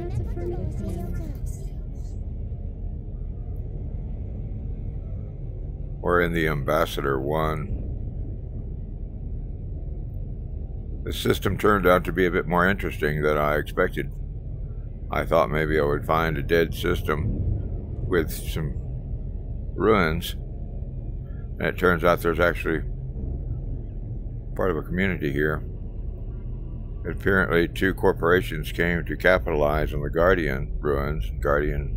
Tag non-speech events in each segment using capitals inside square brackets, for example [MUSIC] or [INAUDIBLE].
That's affirmative. We're in the Ambassador 1. The system turned out to be a bit more interesting than I expected. I thought maybe I would find a dead system with some ruins. And it turns out there's actually part of a community here. Apparently, two corporations came to capitalize on the Guardian ruins, Guardian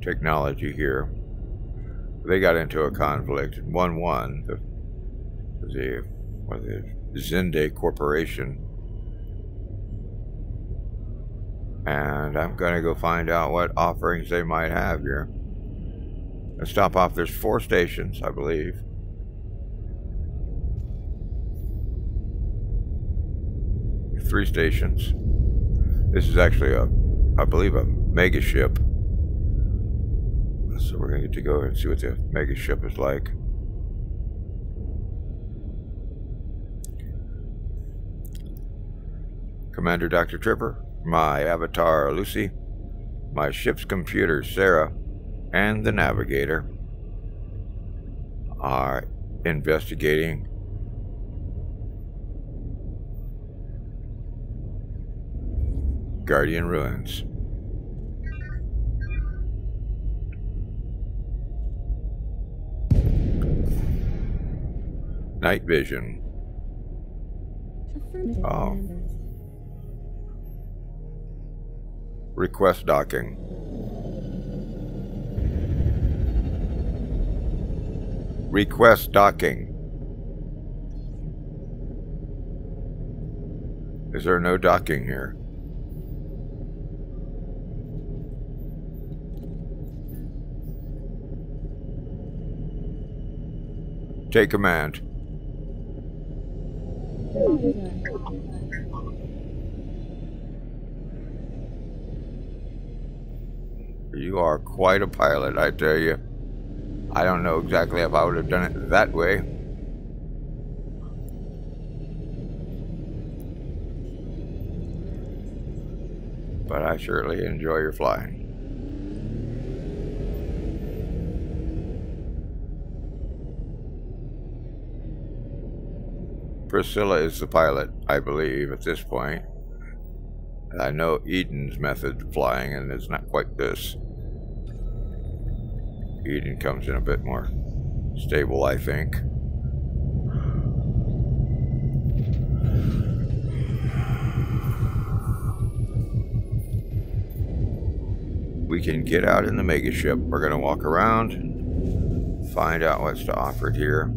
technology here. They got into a conflict. One won. The, the, the Zende Corporation. And I'm going to go find out what offerings they might have here. Let's stop off. There's four stations, I believe. Three stations. This is actually a, I believe, a mega ship. So we're going to get to go and see what the mega ship is like. Commander Dr. Tripper, my avatar Lucy, my ship's computer Sarah, and the navigator are investigating Guardian Ruins. Night vision. Oh. Request docking. Request docking. Is there no docking here? Take command. You are quite a pilot, I tell you. I don't know exactly if I would have done it that way. But I surely enjoy your flying. Priscilla is the pilot, I believe, at this point. I know Eden's method of flying, and it's not quite this. Eden comes in a bit more stable, I think. We can get out in the mega ship. We're going to walk around find out what's to offer here.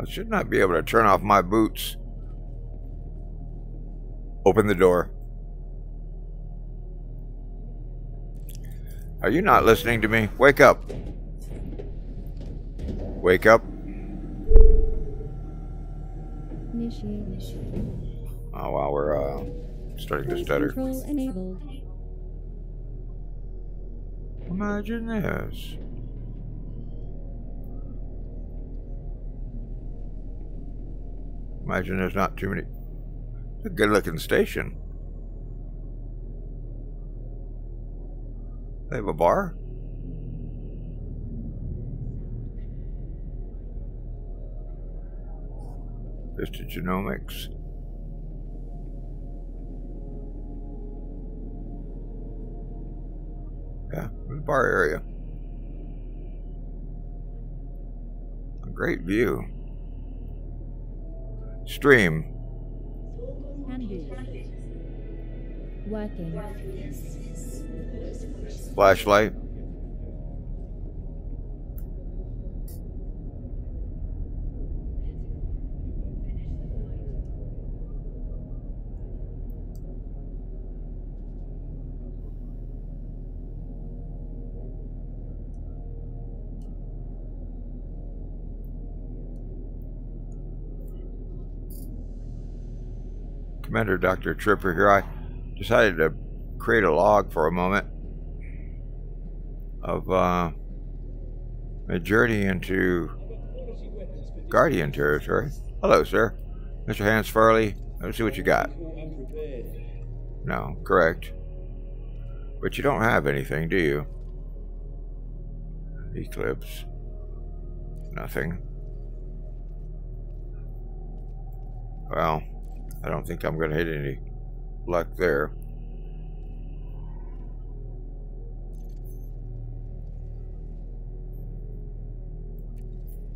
I should not be able to turn off my boots. Open the door. Are you not listening to me? Wake up. Wake up. Oh, wow, we're uh, starting to stutter. Imagine this. Imagine there's not too many. It's a good looking station. They have a bar? Vista Genomics. Yeah, bar area. A great view. Stream. Working. Flashlight. Commander Dr. Tripper here. I decided to create a log for a moment of uh, a journey into Guardian territory. Hello, sir. Mr. Hans Farley. Let's see what you got. No, correct. But you don't have anything, do you? Eclipse. Nothing. Well, I don't think I'm going to hit any luck there.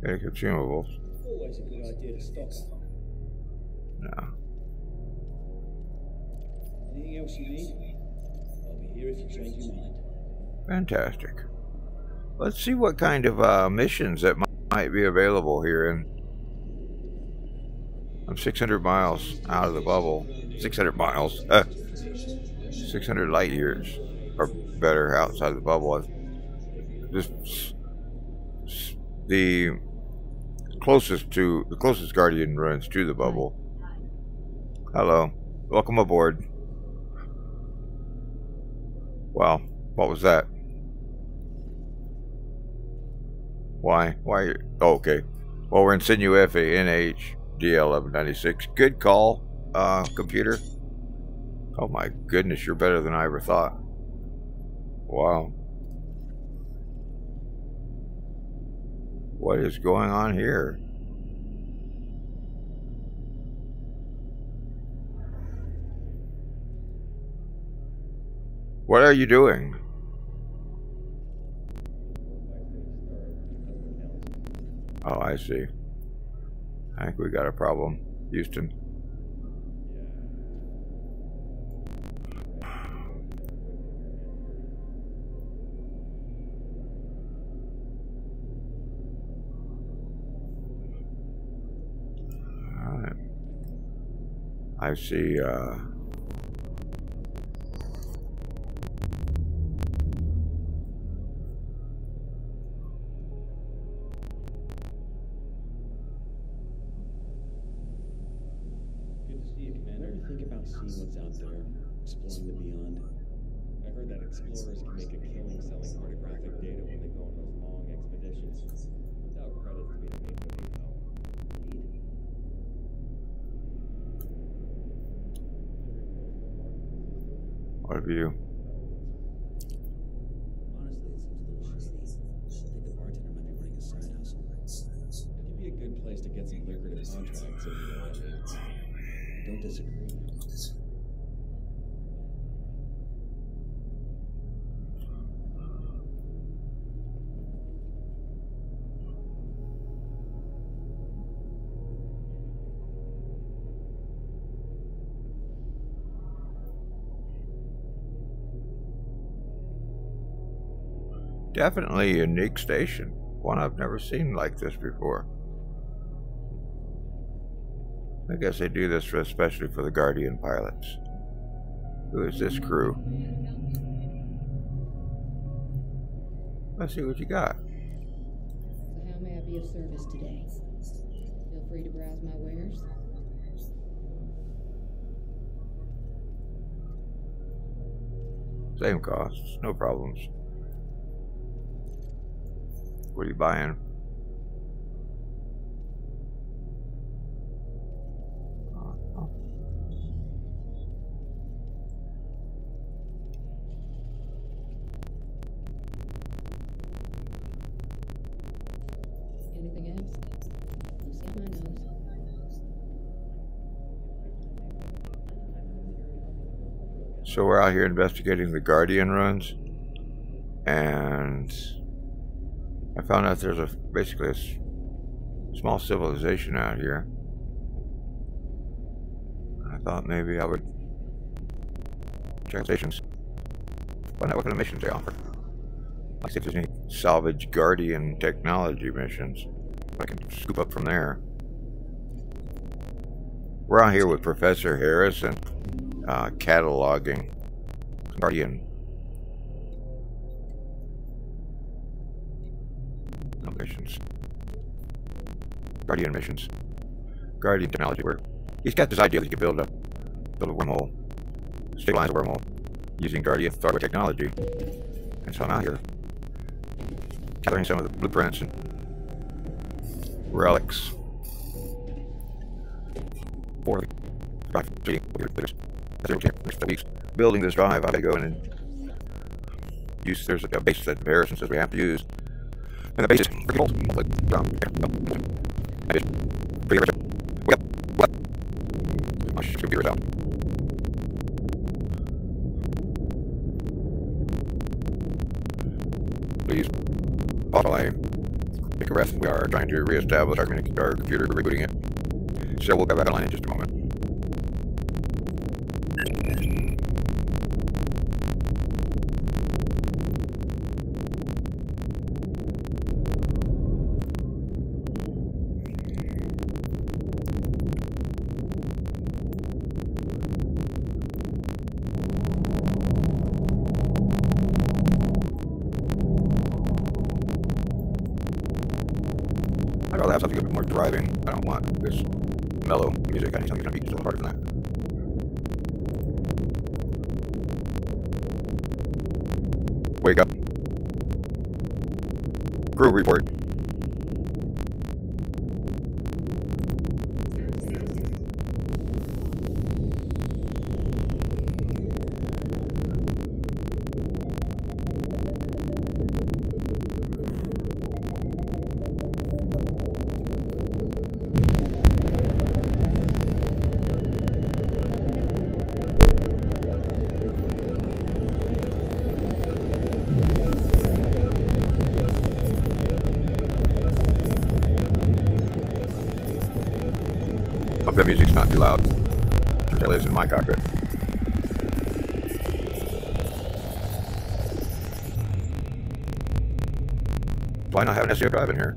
Any consumables? Always a good idea to stock. No. Anything else you need? I'll be here if you change your mind. Fantastic. Let's see what kind of uh, missions that might be available here in. I'm 600 miles out of the bubble. 600 miles. Uh, 600 light years or better outside the bubble. This the closest to the closest guardian runs to the bubble. Hello, welcome aboard. Wow, what was that? Why? Why? Oh, okay. Well, we're in Synuefe NH DL 1196. Good call, uh, computer. Oh my goodness, you're better than I ever thought. Wow. What is going on here? What are you doing? Oh, I see. I think we got a problem. Houston. Alright. I see, uh... Definitely a unique station. One I've never seen like this before. I guess they do this for, especially for the Guardian pilots. Who is this crew? Let's see what you got. So how may I be of service today? Feel free to browse my wares. Same costs, no problems. What are you buying? Anything else? Lucy on my nose. So we're out here investigating the Guardian runs, and I found out there's a basically a small civilization out here. I thought maybe I would check stations, find out what kind of missions they offer. Like see if there's any salvage Guardian technology missions. I can scoop up from there. We're out here with Professor Harris and uh, cataloging Guardian. No missions. Guardian missions. Guardian technology. Where he's got this idea that he could build a build a wormhole, stabilize a wormhole using Guardian technology. And so I'm out here gathering some of the blueprints and relics for the drive. Building this drive. I gotta go in and use. There's like a base that Harrison says we have to use, and the base is Please, I take a breath, we are trying to reestablish our, our computer, rebooting it. So we'll go back online in just a moment. I'd rather have something a bit more driving. I don't want this mellow music. I need something that's to be just a little harder than that. Wake up. Crew report. Hope that music's not too loud. It's in my cockpit. Why not have an SCO drive in here?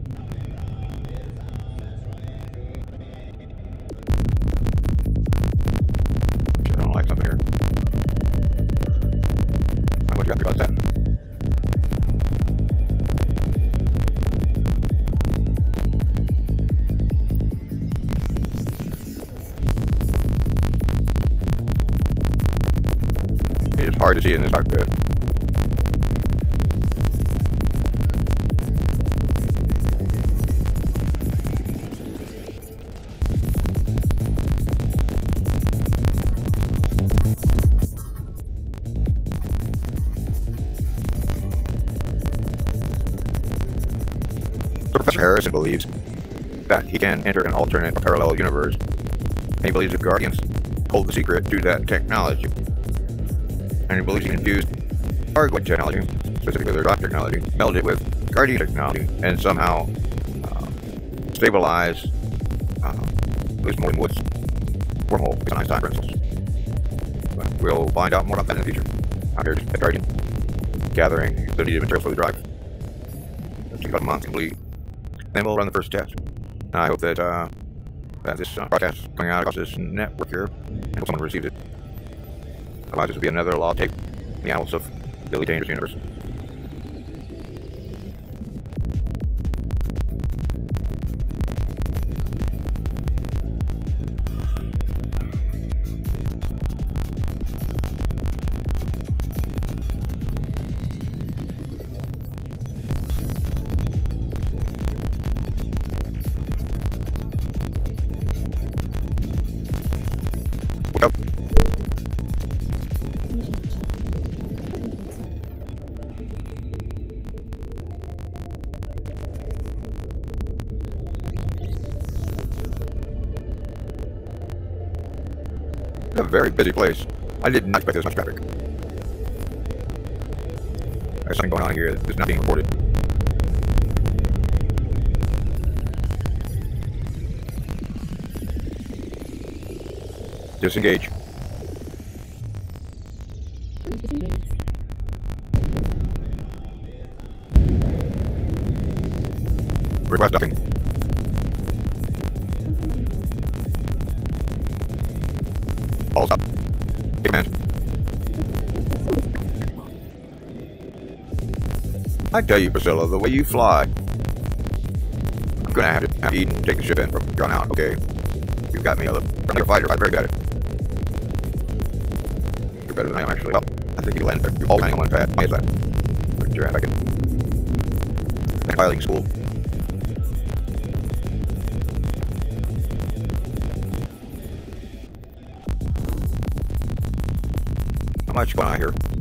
Professor Harrison believes that he can enter an alternate parallel universe. And he believes the Guardians hold the secret to that technology. And believes he Thargoid technology, specifically their dot technology, meld it with Guardian technology, and somehow uh, stabilize uh, at than Wood's wormhole on Einstein principles. But we'll find out more about that in the future. I'm here at Guardian, gathering the needed materials for the drive. It'll take about a month complete. Then we'll run the first test. I hope that uh, that this uh, broadcast is coming out across this network here, and someone receives it. Otherwise, this will be another law tape in the annals of Elite Dangerous Universe. Very busy place. I did not expect this much traffic. There's something going on here that is not being reported. Disengage. Request docking. Balls up. Take command. I tell you, Priscilla, the way you fly, I'm gonna have to have Eden take the ship in from on out, okay? You've got me a, you're fighter, I'm very good at it. You better than I am actually. Well, I think you land there. You're all landing on one pad. Is that? Put your hand back in. Piloting school. Much going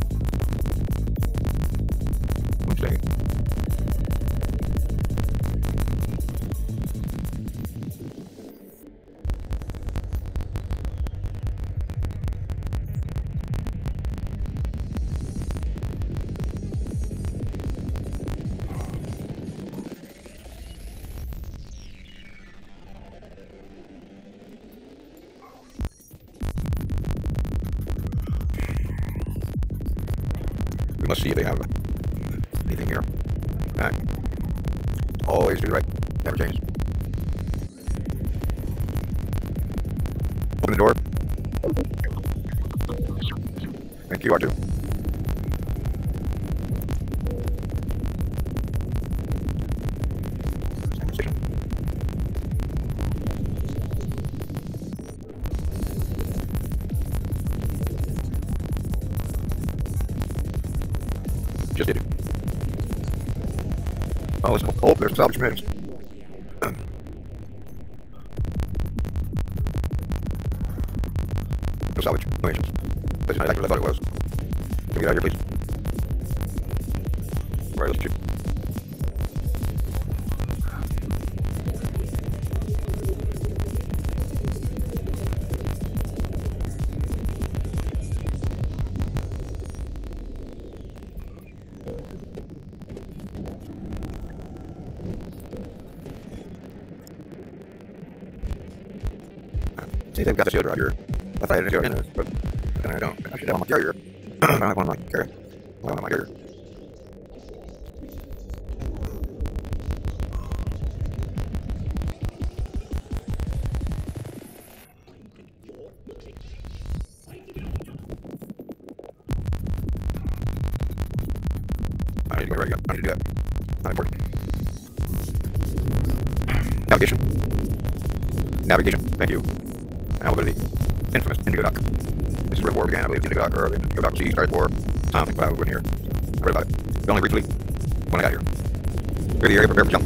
We must see if they have anything here. Back. Always do right. Never change. Open the door. Thank you, R2. Salvage remains. No salvage. No agents. That's exactly what I thought it was. Can we get out of here, please? Alright, let's shoot. See, they've got the shield right here. I thought I didn't go in it, but then I don't. I should [CLEARS THROAT] have one on my carrier. I don't have one on my carrier. One on my carrier. I need to go right again. I need to do that. Not important. Navigation. Navigation. Thank you. To the infamous Indigo. This is where the war began, I believe. The Indigo Dock, or the Indigo Dock Sea started war. Don't think I was here. I read about it. But only briefly when I got here. Clear the area, prepare for jump.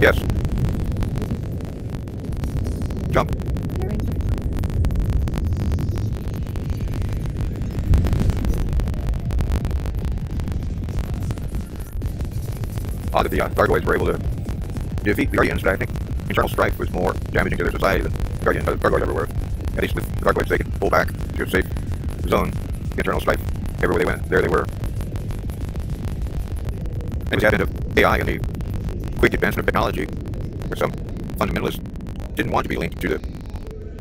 Yes. Jump. Odd that the uh, Gargoyles were able to defeat the Guardians, but I think internal strife was more damaging to their society than the Guardian, uh, Gargoyles ever were. At least with the Gargoyles, they could pull back to a safe zone. Internal strife, everywhere they went, there they were. And with the advent of AI and the quick advancement of technology, where some fundamentalists didn't want to be linked to the,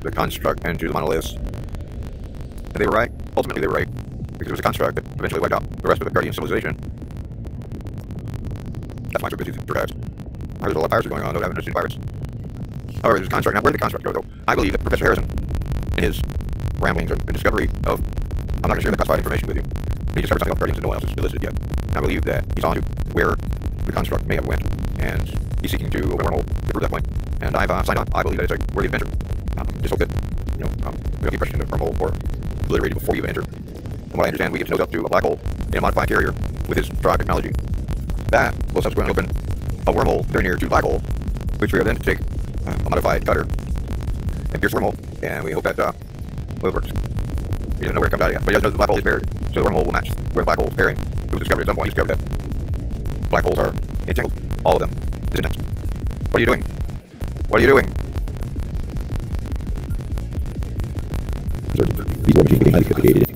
the construct and to the monoliths. And they were right. Ultimately, they were right. Because it was a construct that eventually wiped out the rest of the Guardian civilization. That's we're busy perhaps. There's a lot of viruses going on, though, haven't virus. However, a construct. Now, where did the construct go, though? I believe that Professor Harrison, in his ramblings and discovery of, I'm not going to share the classified information with you, he discovered something about Guardians that no one else has elicited yet. I believe that he's on to where the construct may have went, and he's seeking to open a wormhole to prove that point. And I've uh, signed on. I believe that it's a worthy adventure. Um, just hope that, you know, um, we don't get pressured into a wormhole or obliterated before you enter. From what I understand, we get to nose up to a black hole in a modified carrier with his drive technology. That will subsequently open a wormhole very near to black hole, which we are then to take a modified cutter and pierce wormhole, and we hope that uh, well, it works. He doesn't know where it comes out yet, but he does know the black hole is buried, so the wormhole will match where the black hole is bearing. It was discovered at some point. He discovered that black holes are entangled, all of them. What are you doing? What are you doing? These war machines became highly sophisticated.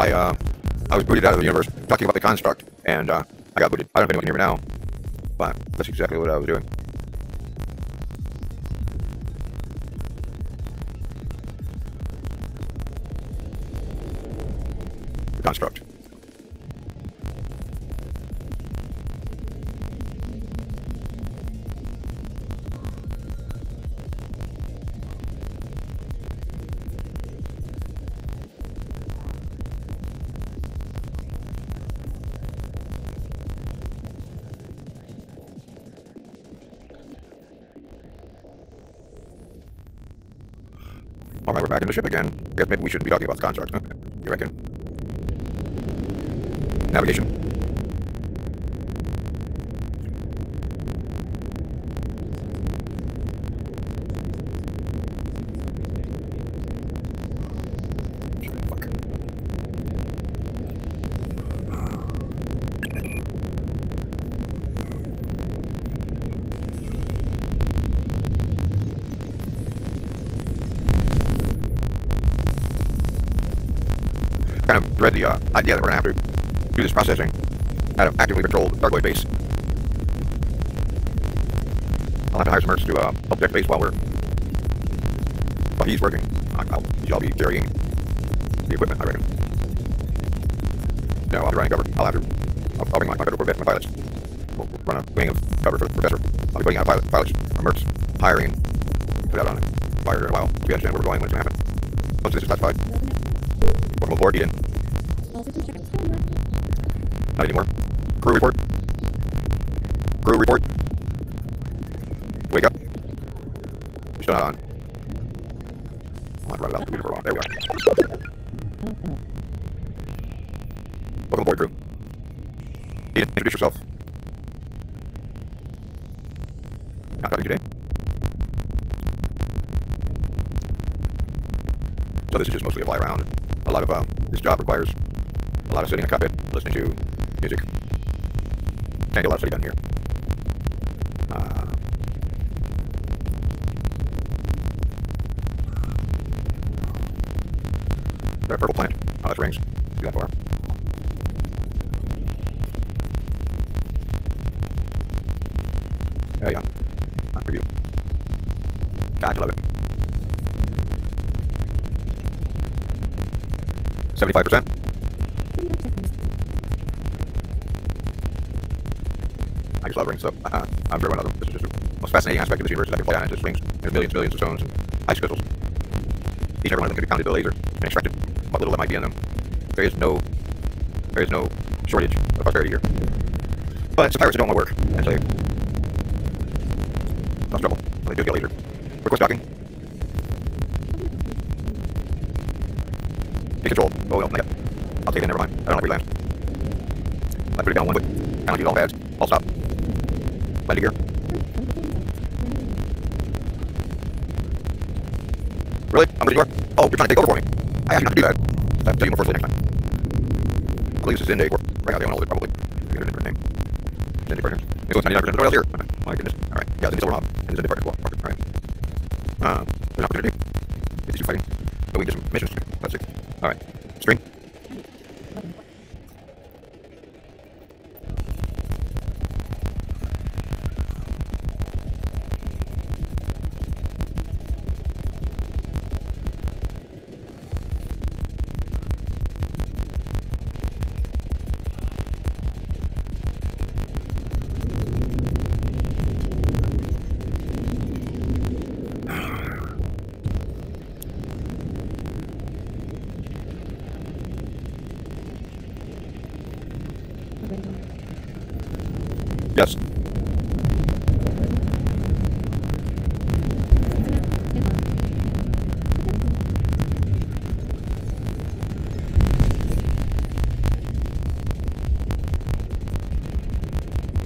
I uh, I was booted out of the universe talking about the construct, and uh, I got booted. I don't know if anyone can hear me now, but that's exactly what I was doing. All right, we're back in the ship again. Guess maybe we shouldn't be talking about the construct. Huh? You reckon? Navigation. Of dread the uh, idea that we're going to have to do this processing at an actively controlled Darkblade base. I'll have to hire some mercs to uh, help protect base while we're while he's working. I'll, I'll be carrying the equipment, I reckon. No, I'll be running cover. I'll have to. I'll, I'll bring my, my federal Corvette, my pilots. We'll, run a wing of cover for the professor. I'll be putting out pilot, pilots, or mercs, hiring, and put out on fire in a while. We understand where we're going, when it's going to happen. Once this is classified, welcome aboard, get Not anymore. Crew report. Crew report. Wake up. You're still not on. I'll run out the computer for a. There we hello. Welcome aboard, crew. Ian, introduce yourself. Not talking today. So this is just mostly a fly around. A lot of uh, this job requires a lot of sitting in a cockpit, listening to music. Can't get a lot of study done here. Uh, that purple plant. Oh, that's rings. See that far. Yeah, yeah. Not review. God, I love it. Seventy-five percent. I just love rings, so uh, I'm sure one of them. This is just the most fascinating aspect of this universe is I can fly on. Just rings. There's millions, billions of stones and ice crystals. Each and every one of them can be counted to the laser and extracted what little that might be in them. There is no, there is no shortage of prosperity here. But the pirates that don't want to work, and so they cause trouble. They do get laser. Request docking. Take control. Oh, no, yet. I'll take it, never mind. I don't land. I put it down one foot. Count use all pads. I'll stop. Landing gear. Really? I'm gonna do Oh, you're trying to take over for me. I asked you not to do that. I'll tell you more forcefully next time. I is Zindig, or right now they don't know it probably. Give it a different name. Zindig partners. It was 99% of the oil here. My goodness. Alright. Yeah, Zindig Silver Mob. And Zindig partners. Well. Alright. Uh, there's an opportunity. Two fighting. So we can get some missions. Let's see. Alright. String. Yes.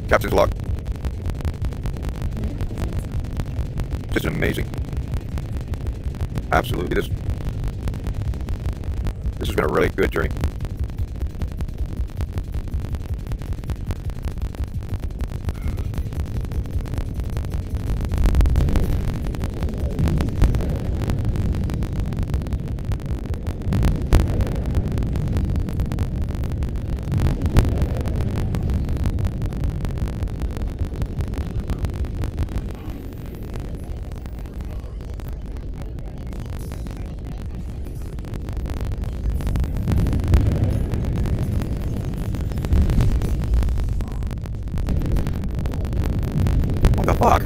Captain's log. Just amazing. Absolutely. This this has been a really good journey. What the fuck?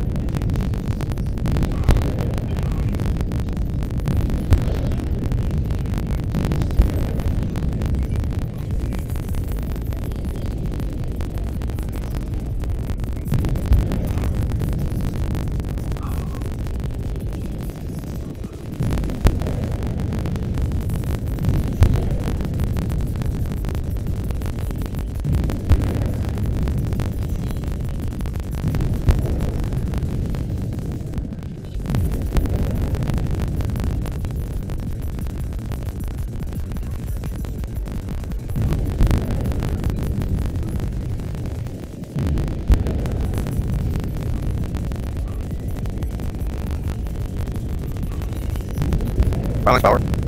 Balance power.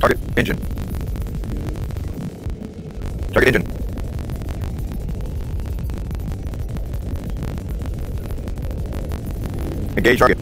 Target engine. Target engine. Engage target.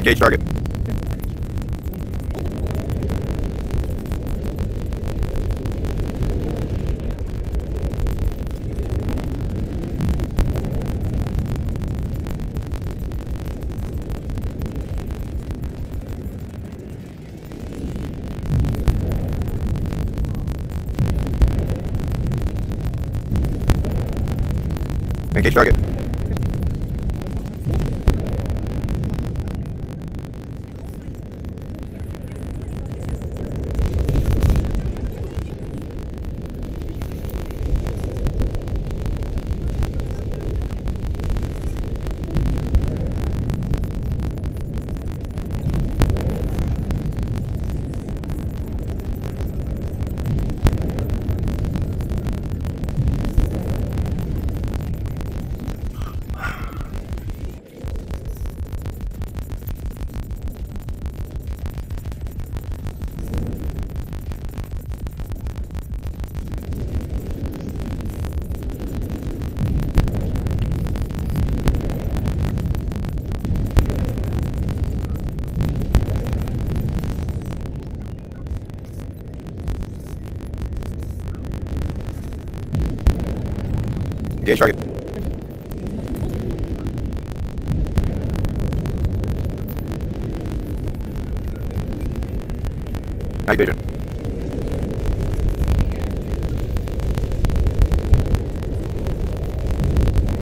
Engage target. Engage target.